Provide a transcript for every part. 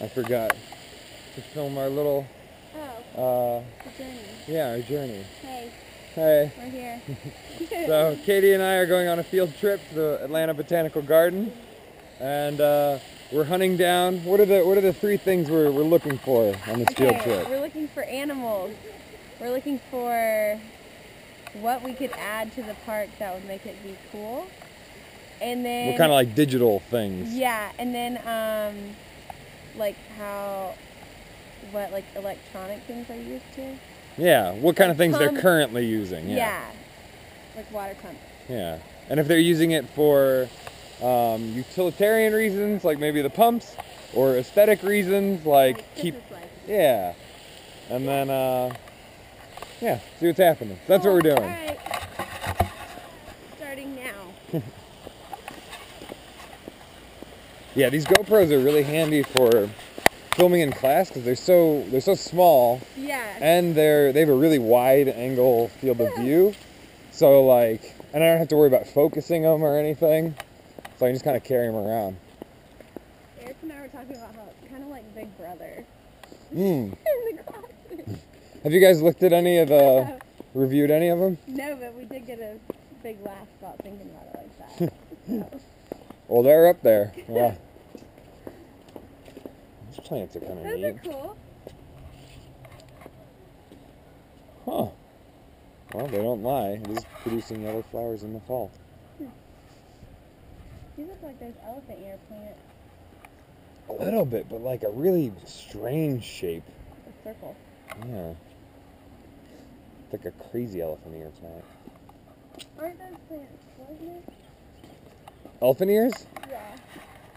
I forgot to film our little, Oh, uh, journey. yeah, our journey. Hey, Hey. we're here. So Katie and I are going on a field trip to the Atlanta Botanical Garden, and uh, we're hunting down. What are the What are the three things we're, we're looking for on this field trip? we're looking for animals. We're looking for what we could add to the park that would make it be cool. And then we're kind of like digital things? Yeah, and then um like how what like electronic things are used to? Yeah. What kind of things they're currently using? Yeah. yeah. Like water pumps. Yeah. And if they're using it for um, utilitarian reasons, like maybe the pumps, or aesthetic reasons, like keep. Yeah. And then, uh, yeah, see what's happening. That's what we're doing. Alright. Starting now. Yeah, these GoPros are really handy for filming in class because they're so they're so small Yeah. and they're they have a really wide angle field of view. So like, and I don't have to worry about focusing them or anything. So I can just kind of carry them around. Eric and I were talking about how it's kind of like Big Brother Mm. in the classes. Have you guys looked at any of the reviewed any of them? No, but we did get a big laugh about thinking about it like that. Well, they're up there. Yeah. These plants are kind of Those are cool. Huh. Well, they don't lie. It is producing yellow flowers in the fall. Hmm. You look like those elephant ear plants. A little bit, but like a really strange shape. A circle. Yeah. It's like a crazy elephant ear plant. Aren't those plants poisonous? Elephant ears? Yeah.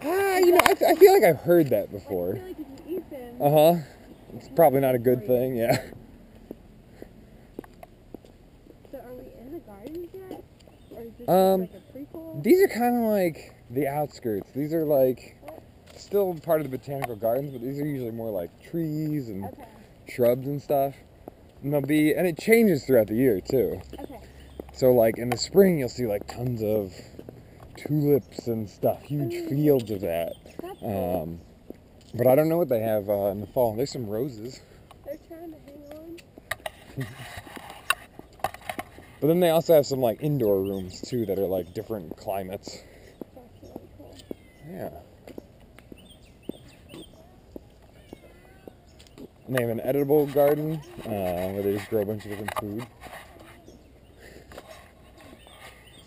Ah, you know, I, I feel like I've heard that before. I feel like if you eat them, Uh huh. It's probably not a good thing, yeah. so are we in the gardens yet? Or is this Um, just like a prequel? These are kind of like the outskirts. These are like still part of the botanical gardens, but these are usually more like trees and Okay. shrubs and stuff. And they'll be, and it changes throughout the year too. Okay. So like in the spring, you'll see like tons of tulips and stuff, huge fields of that. Um, but I don't know what they have uh, in the fall. There's some roses, They're trying to hang on. but then they also have some like indoor rooms too that are like different climates. That's really cool. Yeah. And they have an edible garden uh, where they just grow a bunch of different food.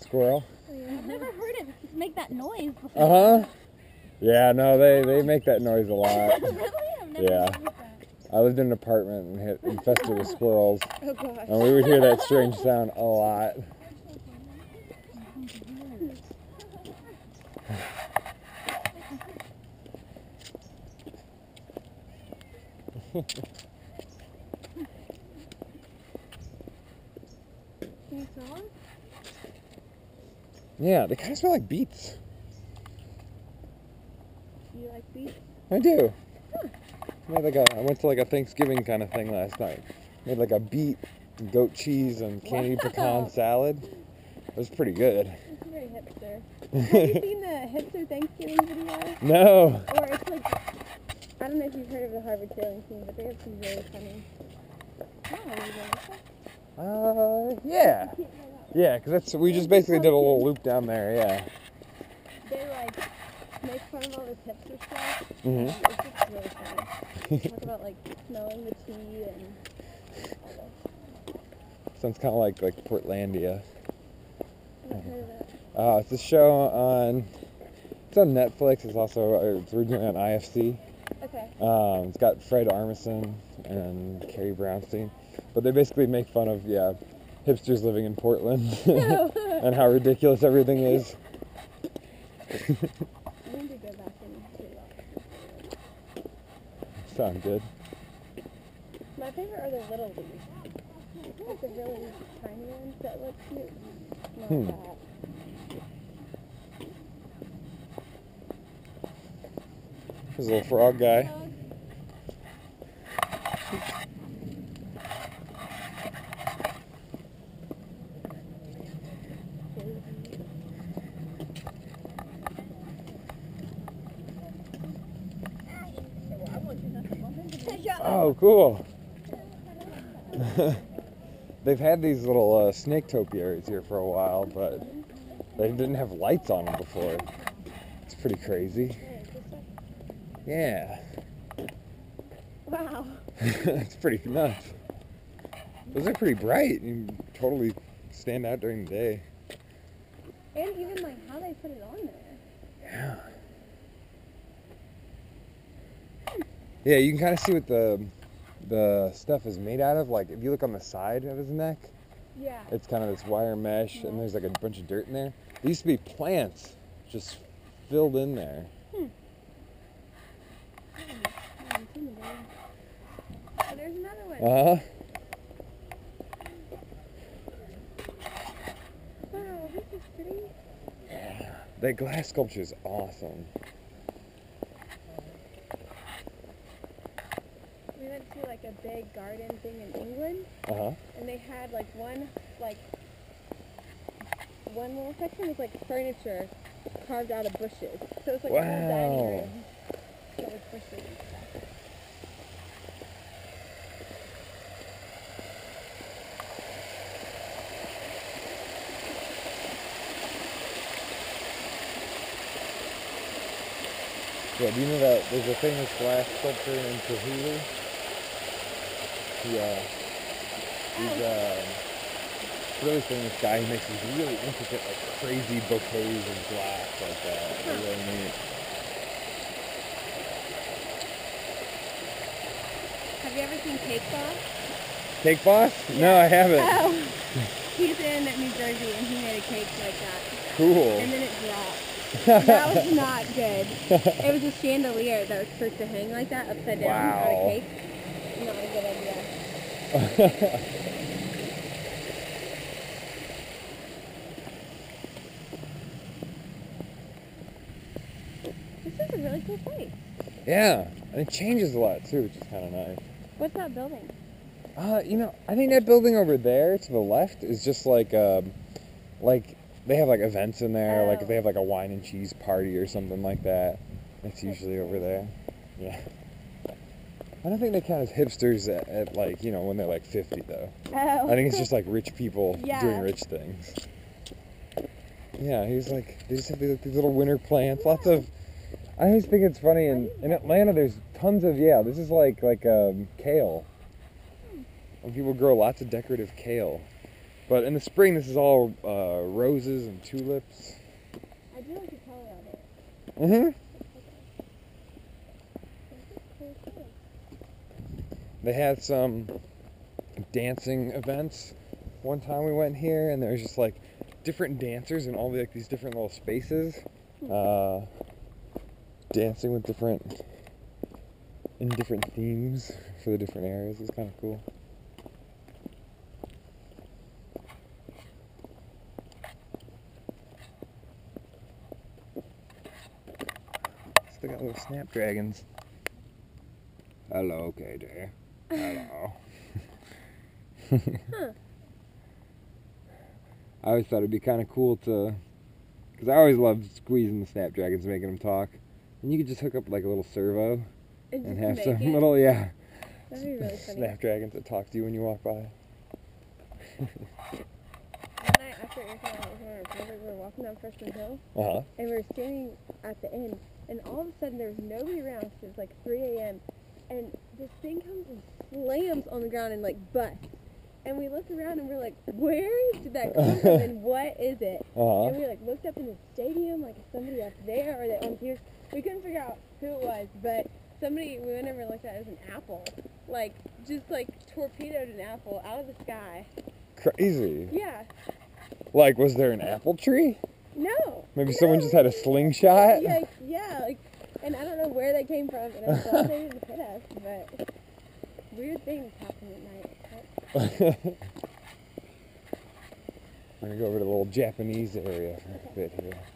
Squirrel. I've never heard it make that noise. Uh huh. Yeah, no, they, they make that noise a lot. really? I've never Yeah. I lived in an apartment and hit infested with squirrels, Oh gosh. and we would hear that strange sound a lot. Can you smell them? Yeah, they kind of smell like beets. Do you like beets? I do. Made like a, I went to like a Thanksgiving kind of thing last night. Made like a beet, goat cheese, and candied Wow. pecan salad. It was pretty good. It's very hipster. Have you seen the hipster Thanksgiving video? No. Or it's like, I don't know if you've heard of the Harvard sailing team, but they have some really funny. Oh, Uh, yeah. Yeah, because that's we just basically did a little loop down there. Yeah. they like make fun of all this hipster stuff. Mm-hmm. It's just really funny. Talk about like smelling the tea and all that. Sounds kind of like like Portlandia. I haven't heard of that. Uh, it's a show on. It's on Netflix. It's also uh, it's originally on IFC. Okay. Um, it's got Fred Armisen and Carrie Brownstein, but they basically make fun of yeah, hipsters living in Portland and how ridiculous everything is. I need to go back and do that. Sound good. My favorite are the little leaves. Like the really tiny ones that look cute. Not Hmm. that. There's a little frog guy. go. Oh, cool. They've had these little uh, snake topiaries here for a while, but they didn't have lights on them before. It's pretty crazy. Yeah, Wow. it's pretty nuts. Those are pretty bright. You totally stand out during the day. And even like how they put it on there. Yeah. Yeah, you can kind of see what the the stuff is made out of. Like if you look on the side of his neck, Yeah. it's kind of this wire mesh, and there's like a bunch of dirt in there. There used to be plants just filled in there. Oh, there's another one. Uh huh. wow, this is pretty. That glass sculpture is awesome. We went to like a big garden thing in England, Uh huh. and they had like one like one little section was like furniture carved out of bushes. So it's like a whole dining room. That was bushes and stuff. Yeah, do you know that there's a famous glass sculpture in Chihuly? He, uh, he's uh, a really famous guy. He makes these really intricate, like crazy bouquets of glass like that. They're really neat. Have you ever seen Cake Boss? Cake Boss? No, I haven't. Oh. He's in New Jersey and he made a cake like that. Cool. And then it dropped. that was not good. It was a chandelier that was supposed to hang like that upside down on a cake. Not a good idea. This is a really cool place. yeah, and it changes a lot too, which is kind of nice. What's that building? Uh, you know, I think that building over there to the left is just like, um, like they have like events in there. Like Oh. if they have like a wine and cheese party or something like that. That's usually over there. Yeah. I don't think they count as hipsters at, at like you know when they're like 50 though. Oh. I think it's just like rich people Yeah. doing rich things. Yeah, he's like they just have these, these little winter plants. Lots of. I always think it's funny in, in Atlanta. There's tons of yeah. This is like like um, kale. And people grow lots of decorative kale, but in the spring this is all uh, roses and tulips. I do like the color of it. Mhm. This is cool too. They had some dancing events. One time we went here, and there was just like different dancers in all the, like these different little spaces, uh, dancing with different in different themes for the different areas. It's kind of cool. Still got little snapdragons. Hello, Huh. I always thought it'd be kind of cool to, because I always loved squeezing the snapdragons, and making them talk. And you could just hook up like a little servo And, and have some it. little, yeah, That'd be really funny. snapdragons that talk to you when you walk by. After and I was on we were walking down Freshman Hill, Uh huh. and we were standing at the end, and all of a sudden there was nobody around it was like 3 a.m. And this thing comes and slams on the ground and like busts. And we looked around and we're like, where did that come from and what is it? Uh And we like looked up in the stadium, like is somebody up there or that on here? We couldn't figure out who it was, but somebody we went over and looked at it was an apple. Like just like torpedoed an apple out of the sky. Crazy. Yeah. Like, was there an apple tree? No. Maybe no. someone just had a slingshot. Yeah, yeah, like, and I don't know where they came from, and I'm glad they didn't hit us, but weird things happen at night. We're gonna go over to the little Japanese area for a bit here.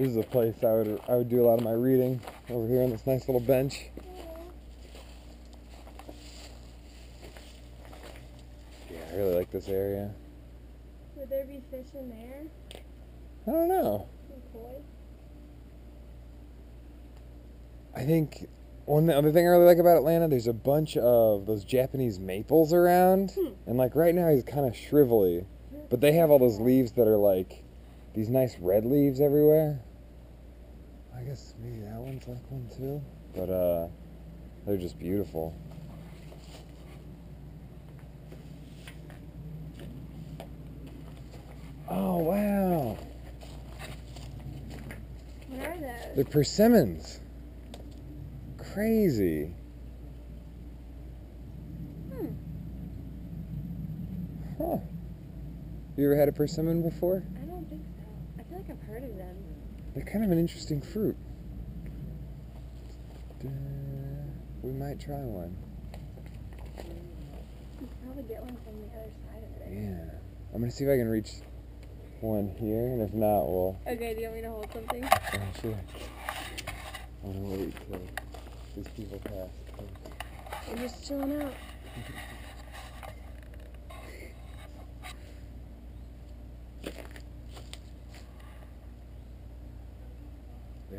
This is a place I would I would do a lot of my reading over here on this nice little bench. Yeah, I really like this area. Would there be fish in there? I don't know. I think one other thing I really like about Atlanta, there's a bunch of those Japanese maples around, Hmm. and like right now he's kind of shrivelly, but they have all those leaves that are like these nice red leaves everywhere. I guess maybe that one's like one too, but uh, they're just beautiful. Oh wow, What are those? they're persimmons. Crazy. Hmm. Huh. You ever had a persimmon before? I don't think so. I feel like I've heard of them. They're kind of an interesting fruit. We might try one. Probably get one from the other side of it. Yeah. I'm gonna see if I can reach one here, and if not, we'll. Okay, do you want me to hold something? Oh, sure. I'm gonna wait till these people pass. We're just chilling out.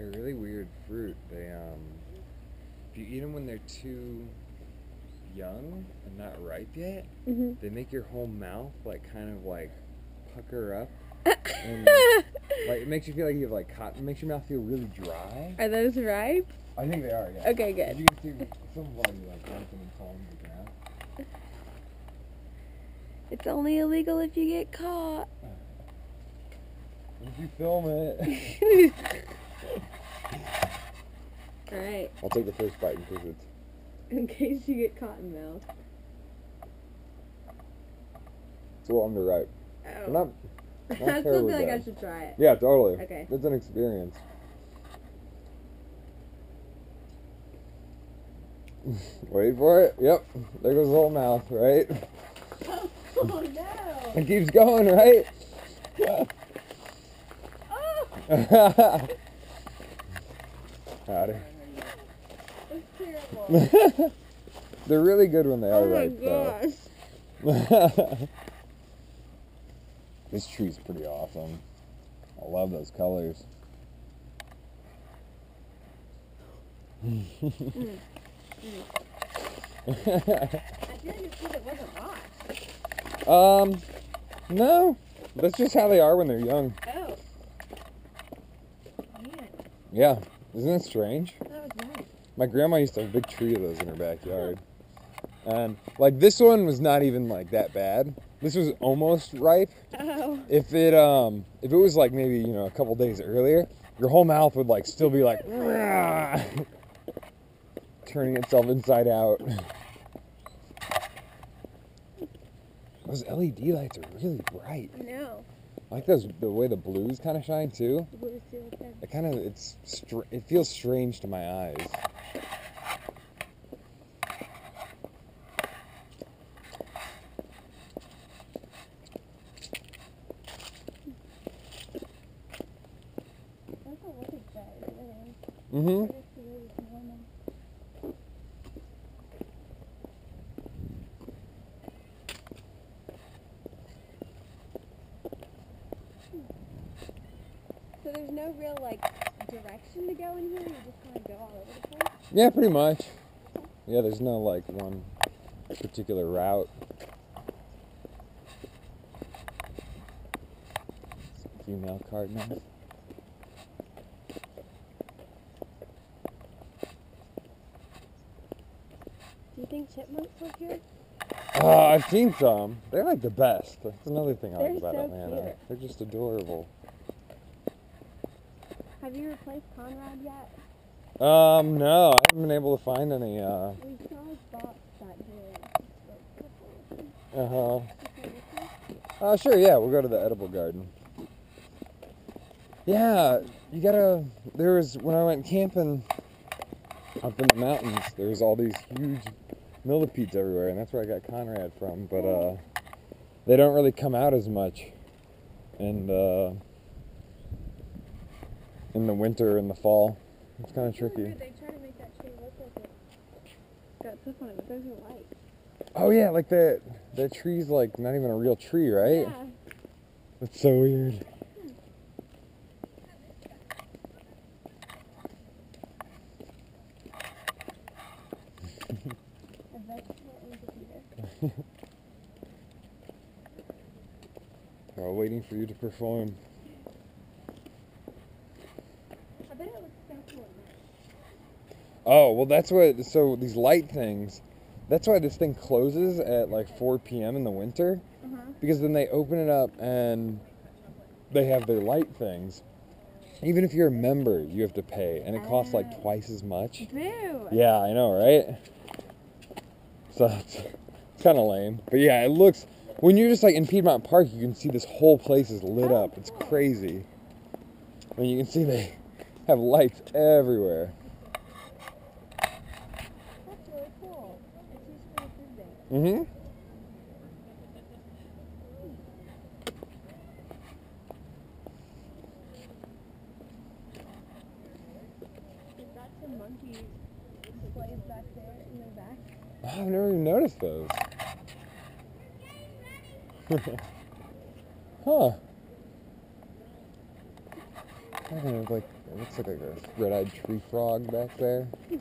They're a really weird fruit. They um, if you eat them when they're too young and not ripe yet, Mm-hmm. they make your whole mouth like kind of like pucker up, and like it makes you feel like you have like cotton. It Makes your mouth feel really dry. Are those ripe? I think they are. Yeah. Okay, good. You can see some of them like them and fall the ground. It's only illegal if you get caught. If you film it? Alright, I'll take the first bite in case it's. in case you get cotton mouth. It's a little underripe. Oh. But not. I not still feel like I should try it. Yeah, totally. Okay. It's an experience. Wait for it. Yep. There goes the whole mouth, right? Oh no! It keeps going, right? Oh! Howdy. They're really good when they are oh my ripe, though. gosh. this tree's pretty awesome. I love those colors. I feel like it's because it wasn't washed. um, no. That's just how they are when they're young. Oh. Man, Yeah. Isn't it strange? That was nice. My grandma used to have a big tree of those in her backyard. And like this one was not even like that bad. This was almost ripe. Oh. If it um if it was like maybe, you know, a couple days earlier, your whole mouth would like still be like turning itself inside out. Those LED lights are really bright. No. I like those the way the blues kind of shine too. Blue seal pen. It kind of it's str- it feels strange to my eyes. That's a wicked size. It Mhm. Now. So there's no real like direction to go in here. You just kind of go all over. Yeah, pretty much. Yeah, there's no like one particular route. Female cardinals. Chipmunks live here? Uh, I've seen some. They're like the best. That's another thing I like They're about so Atlanta. cute. They're just adorable. Have you replaced Conrad yet? Um, no, I haven't been able to find any. Uh, We saw box that here. uh huh. Uh, sure, yeah, we'll go to the edible garden. Yeah, you gotta. There was when I went camping up in the mountains. There was all these huge millipedes everywhere, and that's where I got Conrad from. But uh, they don't really come out as much, and uh, in the winter and the fall. It's kind of tricky. They try to make that tree look like it's got stuff on it, but those are lights. Oh yeah, like that that tree's like not even a real tree, right? Yeah. That's so weird. A vegetable They're all waiting for you to perform. I bet it looks so cool. Oh well, that's what. So these light things. That's why this thing closes at like 4 p.m. in the winter Uh huh. because then they open it up and they have their light things. Even if you're a member, you have to pay, and it costs like Oh. twice as much. Boo. Yeah, I know, right? So kind of lame. But yeah, it looks. When you're just like in Piedmont Park, you can see this whole place is lit up. It's crazy. I mean, you can see they have lights everywhere. Oh, I've never even noticed those. huh. I don't know, like it looks like a red-eyed tree frog back there. Mm.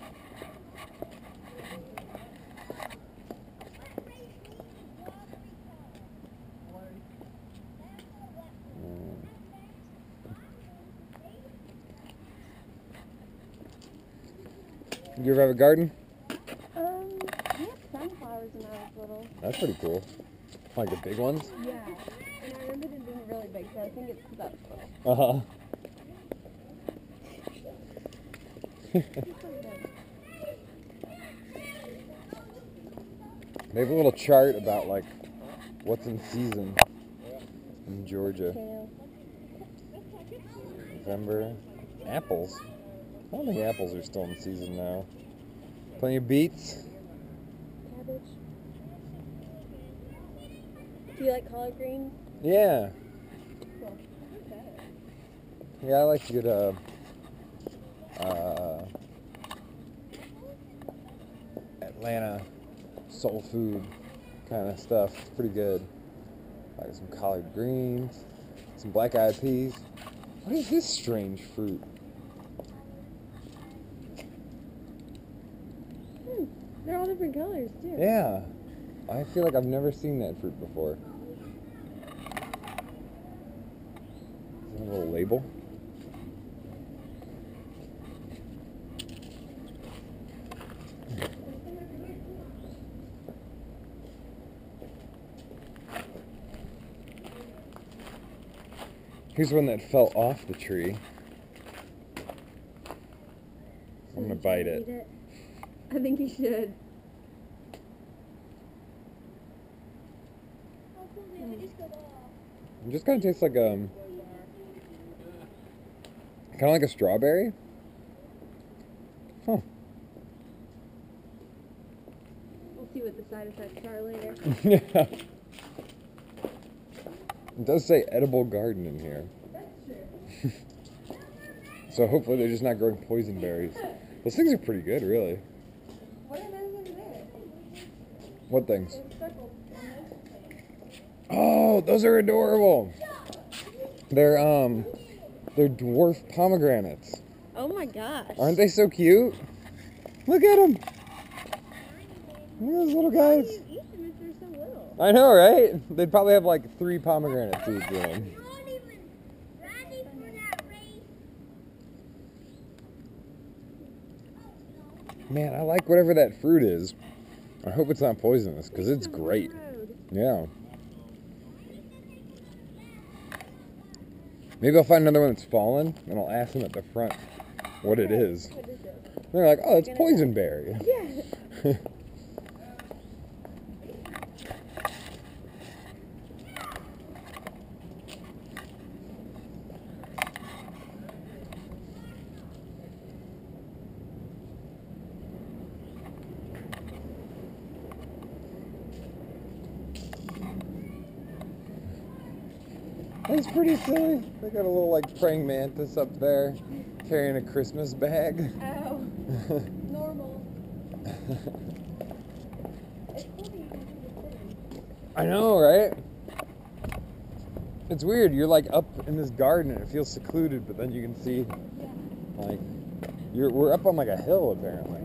You ever have a garden? Um, we had sunflowers when I was little. That's pretty cool. Like the big ones? Yeah. And I remember them being really big, so I think it's I. Uh huh. Just like them. They have a little chart about like what's in season in Georgia. November. Apples. I don't think apples are still in season now. Plenty of beets. Cabbage. Do you like collard greens? Yeah. Yeah, I like good uh uh Atlanta soul food kind of stuff. It's pretty good. Like some collard greens, some black eyed peas. What is this strange fruit? Hmm. They're all different colors, too. Yeah. I feel like I've never seen that fruit before. Is that a little label? Here's one that fell off the tree. I'm gonna bite you it. I think you should. It just kind of tastes like um, kind of like a strawberry. Huh. We'll see what the side effects are later. yeah. It does say edible garden in here. That's true. So hopefully they're just not growing poison berries. Those things are pretty good, really. What are those over there? What things? They're circled on those plants. Oh, those are adorable. They're um, they're dwarf pomegranates. Oh my gosh. Aren't they so cute? Look at them. Look at those little guys. you eat them if they're so little? I know, right? They'd probably have like three pomegranate seeds in them. Man, I like whatever that fruit is. I hope it's not poisonous because it's great. Yeah. Maybe I'll find another one that's fallen and I'll ask them at the front what it is. What is it? They're like, oh, it's poison berry. Yeah. That's pretty silly. They got a little like praying mantis up there. carrying a Christmas bag. Oh, normal. It's cool that you can see the city. I know, right? It's weird. You're like up in this garden and it feels secluded, but then you can see Yeah. like you're we're up on like a hill apparently.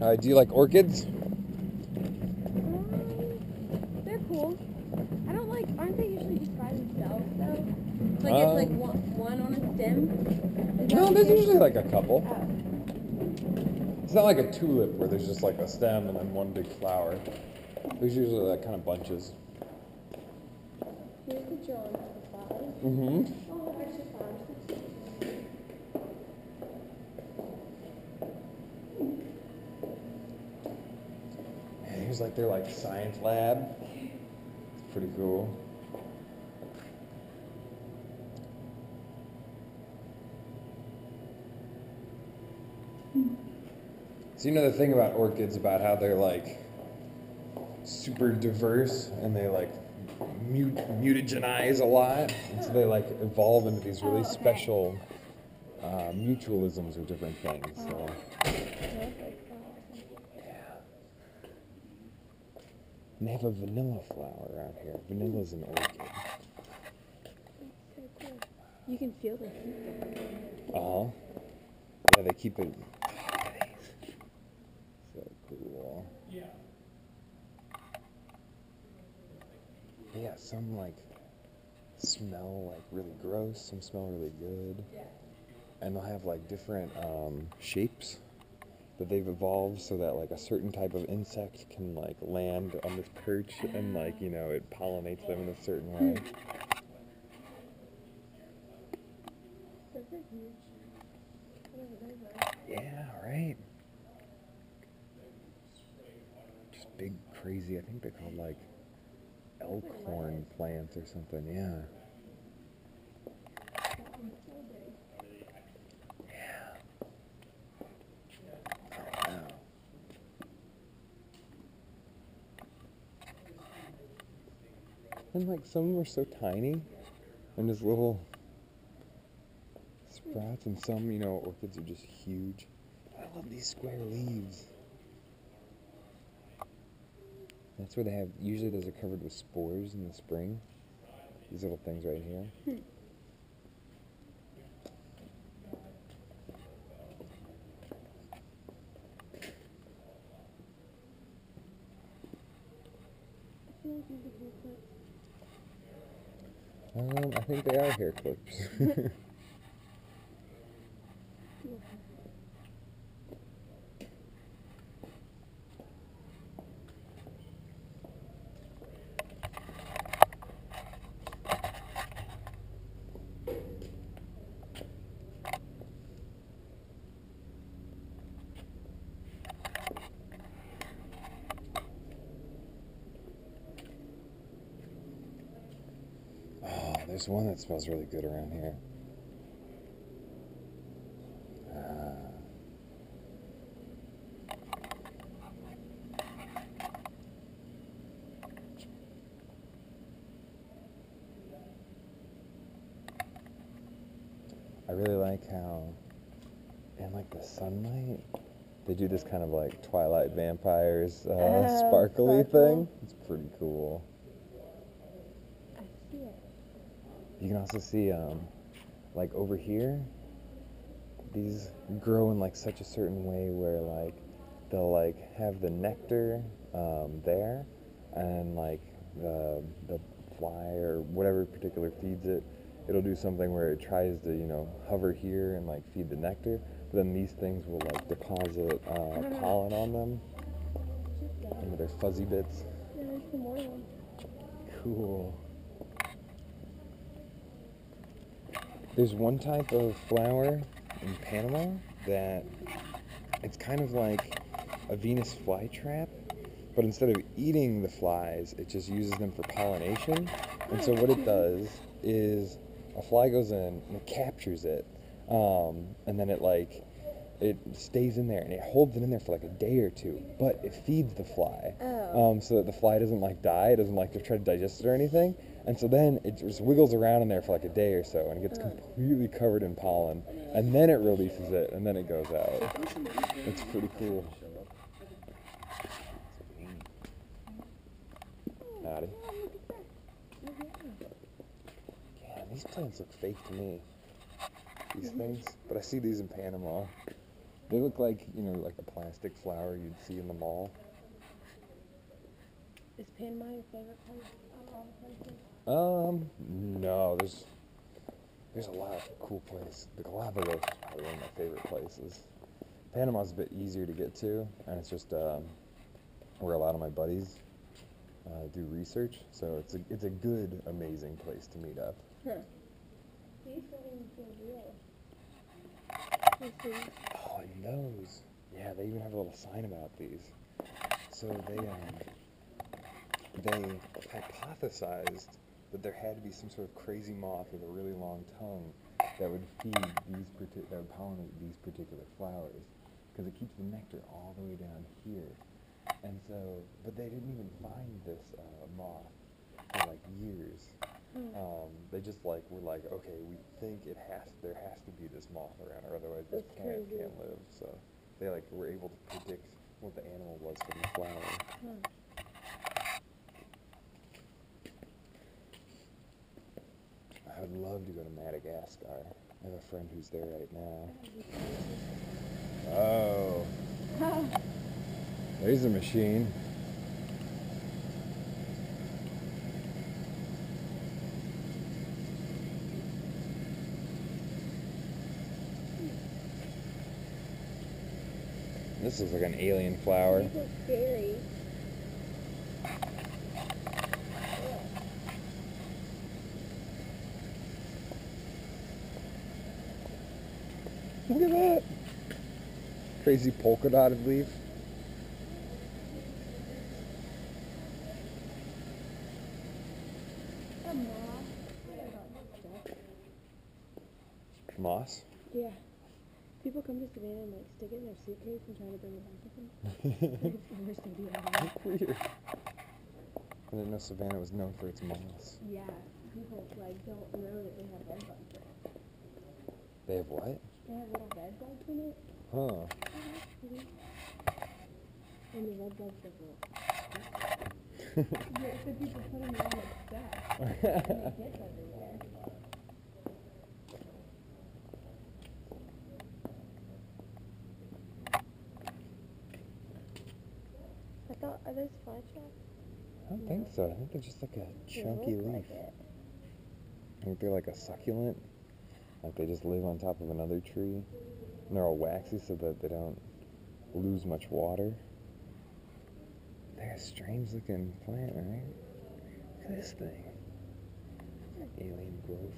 Uh, do you like orchids? Um, they're cool. I don't like. Aren't they usually just by themselves though? Like it's like Um, one, one on a stem. Is that No, what there's it is? usually like a couple. It's not like a tulip where there's just like a stem and then one big flower. There's usually like kind of bunches. Here's the drawing of the flowers. Mm-hmm. Oh, there's the flowers. Here's like their like science lab. It's pretty cool. So you know the thing about orchids about how they're like super diverse and they like mut- mutagenize a lot, and so they like evolve into these really Oh, okay. special uh, mutualisms or different things. So. And they have a vanilla flower around here. Vanilla's an orchid. So cool. You can feel the heat. Uh huh. Yeah, they keep it. So cool. Yeah. Yeah, some like smell like really gross, some smell really good. And they'll have like different um, shapes that they've evolved so that like a certain type of insect can like land on this perch and like, you know, it pollinates them in a certain way. Those are huge. Whatever those are. Yeah, right. Just big, crazy. I think they're called like elkhorn plants or something. Yeah. And like some of them are so tiny, and just little sprouts, and some, you know, orchids are just huge. I love these square leaves. That's where they have. Usually, those are covered with spores in the spring. These little things right here. I feel like these are hair clips. Um, I think they are hair clips. oh, there's one that smells really good around here. Ah. I really like how, in like the sunlight, they do this kind of like Twilight Vampires uh, Oh, sparkly sparkle. thing. It's pretty cool. I see it. You can also see, um, like over here, these grow in like such a certain way where like they'll like have the nectar um, there, and like the the fly or whatever particular feeds it, it'll do something where it tries to you know hover here and like feed the nectar, but then these things will like deposit uh, pollen on them Just go. into their fuzzy bits. Yeah, there's more. Cool. There's one type of flower in Panama that it's kind of like a Venus flytrap, but instead of eating the flies, it just uses them for pollination. And so what it does is a fly goes in and it captures it, um, and then it like it stays in there and it holds it in there for like a day or two, but it feeds the fly. Oh. Um, so that the fly doesn't like die, it doesn't like to try to digest it or anything. And so then it just wiggles around in there for like a day or so and it gets completely covered in pollen. And then it releases it and then it goes out. It's pretty cool. Howdy. Yeah, these plants look fake to me. These things. But I see these in Panama. They look like, you know, like a plastic flower you'd see in the mall. Is Panama your favorite place out of all the places? Um, no, there's there's a lot of cool places. The Galapagos is probably one of my favorite places. Panama's a bit easier to get to, and it's just um, where a lot of my buddies uh, do research. So it's a it's a good, amazing place to meet up. Huh. These don't even feel real. Let's see. Oh, and those. Yeah, they even have a little sign about these. So they um they hypothesized that there had to be some sort of crazy moth with a really long tongue that would feed these parti- that would pollinate these particular flowers because it keeps the nectar all the way down here. And so, but they didn't even find this uh, moth for like years. Hmm. Um, they just like were like, okay, we think it has there has to be this moth around, or otherwise this That's plant crazy. can't live. So they like were able to predict what the animal was from the flower. Huh. I would love to go to Madagascar. I have a friend who's there right now. Oh, there's a machine. This is like an alien flower. Scary. Look at that. Crazy polka dotted leaf. Moss. Yeah. People come to Savannah and like stick it in their suitcase and try to bring it back with them. It's the worst idea ever. Weird. I didn't know Savannah was known for its moss. Yeah. People like don't know that they have bed bugs in it. They have what? They have little bed bugs in it. Huh. And the red bugs are. Yeah, so people put them around like stuff. And it gets everywhere. I thought, are those fly traps? I don't think so. I think they're just like a chunky leaf. like. I think they're like a succulent. Like they just live on top of another tree. And they're all waxy so that they don't lose much water. They're a strange looking plant, right? Look at this thing. Alien growth.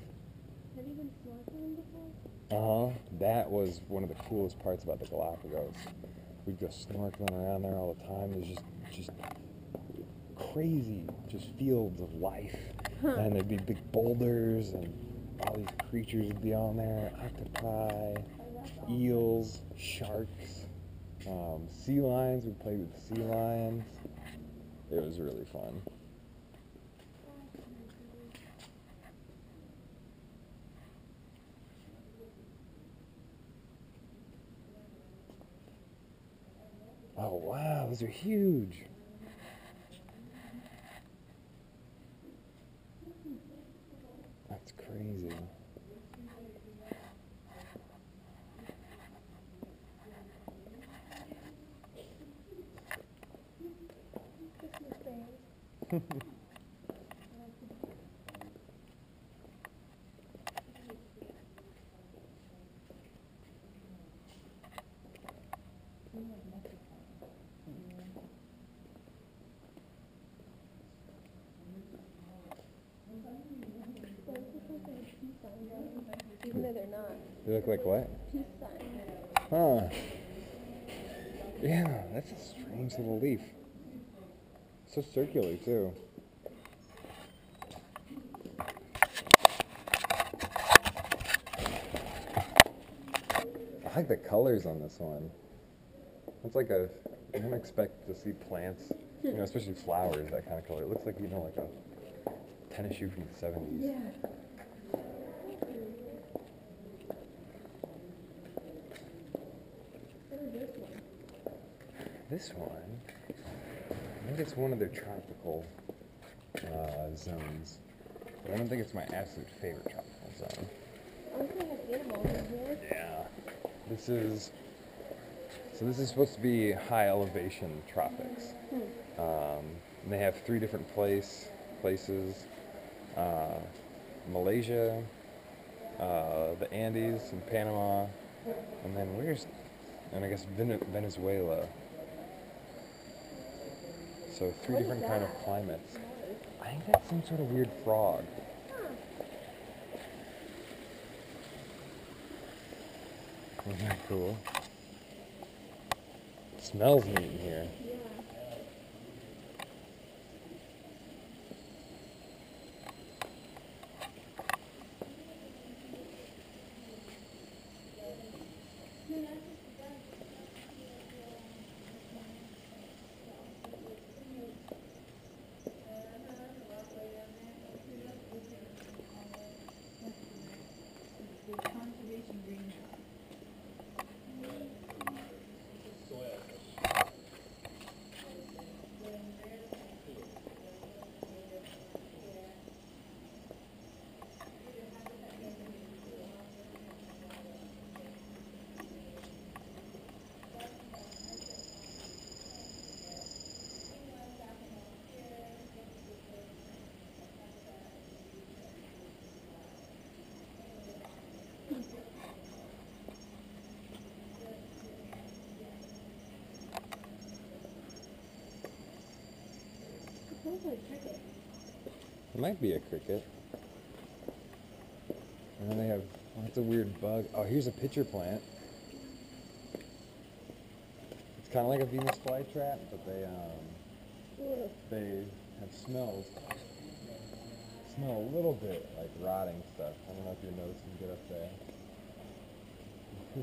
Have you been snorkeling before? Uh huh. That was one of the coolest parts about the Galapagos. We'd go snorkeling around there all the time. There's just just crazy, just fields of life. Huh. And there'd be big boulders and all these creatures would be on there. Octopi, eels, sharks, um, sea lions. We played with sea lions. It was really fun. Oh wow, those are huge. That's crazy. Even though They look like what? Huh. Yeah, that's a strange little leaf. So circular too. I like the colors on this one. It's like a. I don't expect to see plants, you know, especially flowers, that kind of color. It looks like you know, like a tennis shoe from the seventies. Yeah. What is this one? This one, I think it's one of their tropical uh, zones. But I don't think it's my absolute favorite tropical zone. I also have animals in here. Yeah. This is. So this is supposed to be high elevation tropics. Hmm. Um, and they have three different place places: uh, Malaysia, uh, the Andes and Panama, and then where's, and I guess Venezuela. So three different kind of climates. I think that's some sort of weird frog. Isn't that cool? smells neat in here. It smells cricket. It might be a cricket. And then they have lots of weird bug. Oh, here's a pitcher plant. It's kind of like a Venus flytrap, but they um, they have smells. Smell a little bit like rotting stuff. I don't know if your nose can Get up there.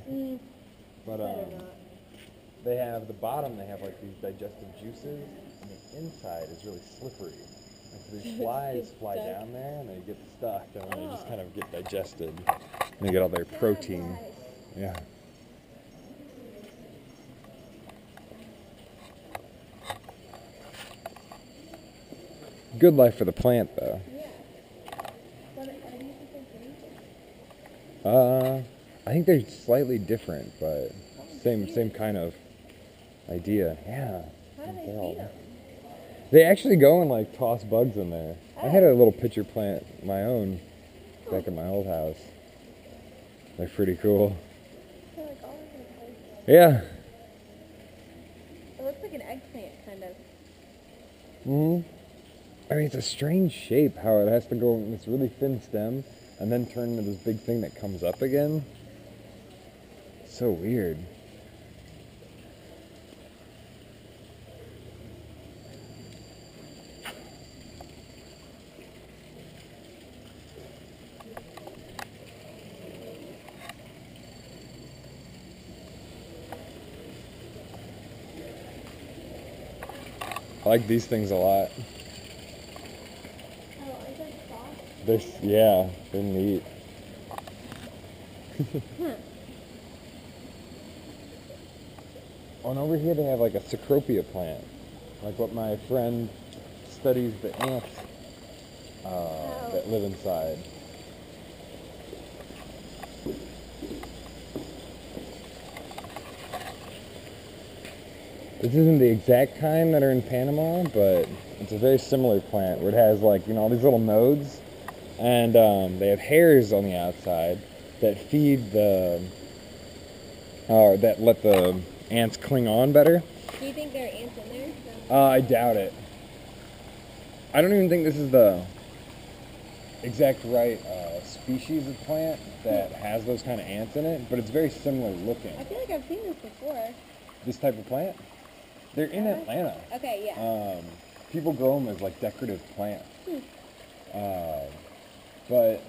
Mm, But um, they have the bottom. They have like these digestive juices, and the inside is really slippery. And so these flies fly stuck. down there, and they get stuck, and then they just Ah. kind of get digested. And they get all their protein. Yeah. Good life for the plant, though. Yeah. But are these the same thing? Uh, I think they're slightly different, but same same kind of idea. Yeah. How do they feed them? They actually go and like toss bugs in there. I had a little pitcher plant, my own, back at my old house. They're pretty cool. They're like all over the place. Yeah. It looks like an eggplant, kind of. hmm I mean, it's a strange shape how it has to go in this really thin stem and then turn into this big thing that comes up again. So weird. I like these things a lot. Oh, is? They're yeah, they're neat. Oh, and over here they have like a cecropia plant, like what my friend studies the ants uh, that live inside. This isn't the exact kind that are in Panama, but it's a very similar plant where it has like you know all these little nodes, and um, they have hairs on the outside that feed the, uh, that let the ants cling on better. Do you think there are ants in there? Uh, I doubt it. I don't even think this is the exact right uh, species of plant that has those kind of ants in it, but it's very similar looking. I feel like I've seen this before. This type of plant, they're in. Atlanta. Okay, yeah. Um, people grow them as like decorative plants. Hmm. Uh, but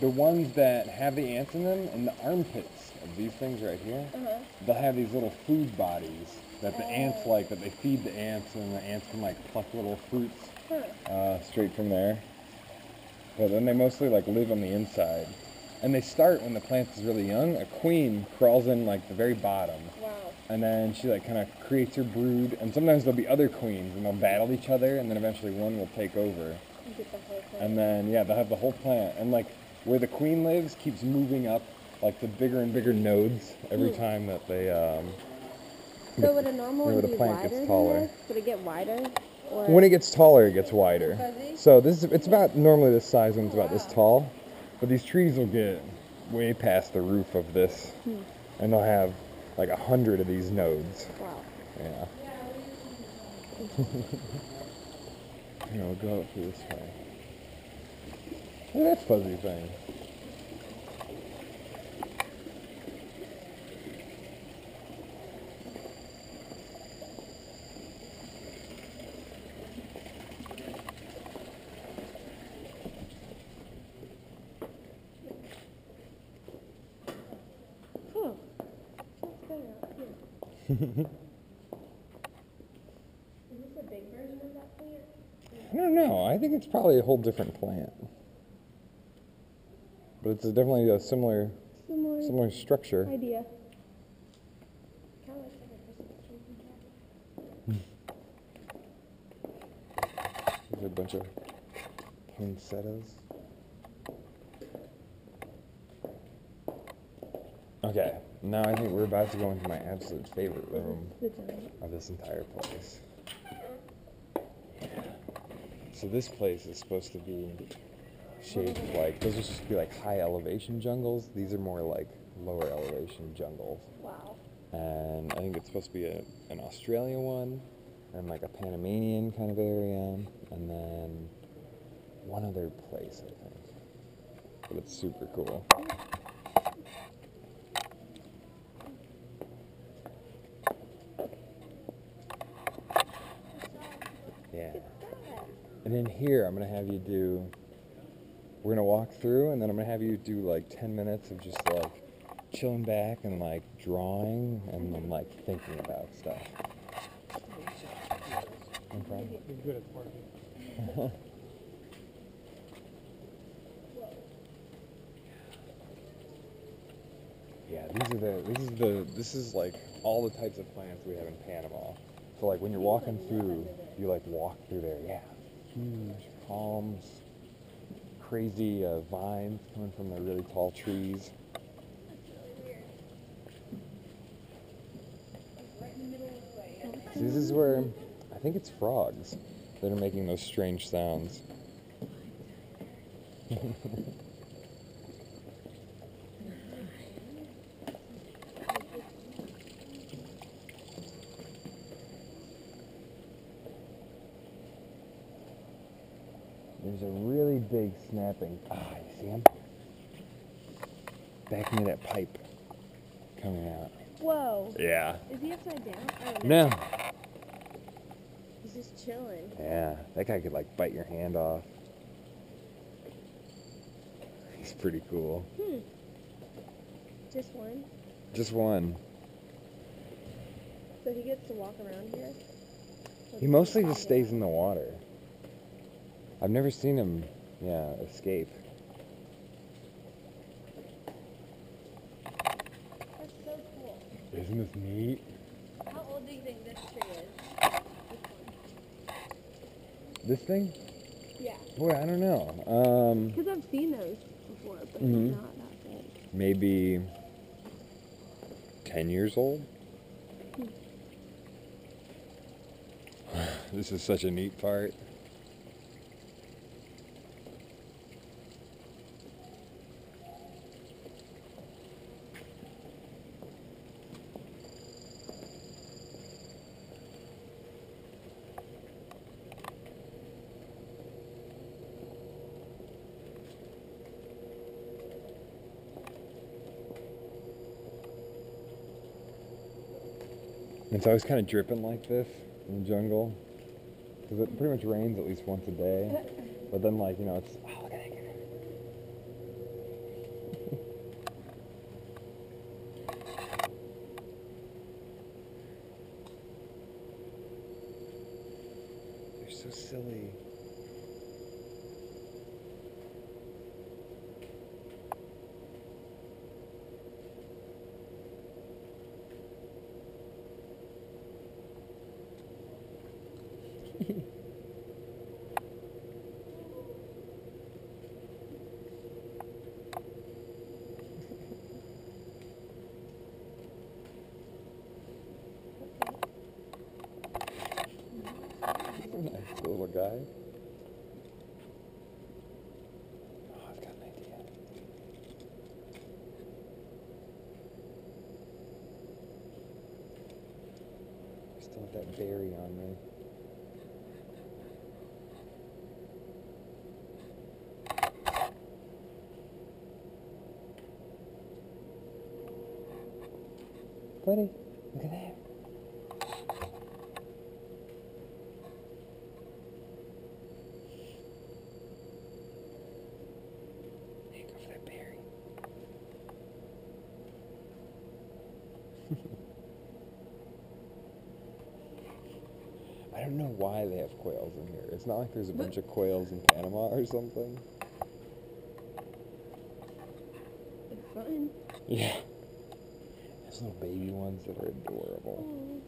the ones that have the ants in them in the armpits of these things right here, Uh-huh. they'll have these little food bodies that the ants Oh. like, that they feed the ants, and the ants can like pluck little fruits Huh. uh, straight from there. But then they mostly like live on the inside. And they start when the plant is really young. A queen crawls in like the very bottom. Wow. And then she like kind of creates her brood. And sometimes there'll be other queens and they'll battle each other. And then eventually one will take over. The. And then, yeah, they'll have the whole plant. And like where the queen lives keeps moving up like the bigger and bigger nodes every Hmm. time that they, um, so would a normal the be plant gets wider taller. Would it get wider? Or when it gets taller, it gets wider. So this is, it's about normally this size when it's about this tall, but these trees will get way past the roof of this, Hmm. and they'll have like a hundred of these nodes. Wow. Yeah. you know, go out through this way. Look at that fuzzy thing. Is this a big version of that plant? I don't know. I think it's probably a whole different plant, but it's definitely a similar Similar similar structure. idea. Kinda looks like a Christmas tree from There's a bunch of poinsettias. Okay, now I think we're about to go into my absolute favorite room of this entire place. So this place is supposed to be shaped like those are supposed to be like high elevation jungles. These are more like lower elevation jungles. Wow. And I think it's supposed to be a, an Australian one, and like a Panamanian kind of area, and then one other place, I think. But it's super cool. Yeah. And in here, I'm gonna have you do. We're gonna walk through, and then I'm gonna have you do like 10 minutes of just like chilling back and like drawing and then like thinking about stuff. No problem. Yeah, these are the this is the this is like all the types of plants we have in Panama. So like when you're walking through, you like walk through there. Yeah, huge palms, crazy uh, vines coming from the really tall trees. See, This is where I think it's frogs that are making those strange sounds. There's a really big snapping. Ah, you see him? Back into that pipe coming out. Whoa. Yeah. Is he upside down? Oh, no. No. He's just chilling. Yeah, that guy could like bite your hand off. He's pretty cool. Hmm. Just one. Just one. So he gets to walk around here? He mostly just stays in the water. I've never seen him, yeah, escape. That's so cool. Isn't this neat? How old do you think this tree is? This thing? Yeah. Boy, I don't know. Um, I've seen those before, but Mhm. not that big. maybe 10 years old? this is such a neat part. It's always kind of dripping like this in the jungle. Because it pretty much rains at least once a day. But then, like, you know, it's. Nice little guy. Oh, I've got an idea. Still have that berry on me. Buddy, look at that. Hey, go for that berry. I don't know why they have quails in here. It's not like there's a bunch of quails in Panama or something. Yeah. Little baby ones that are adorable.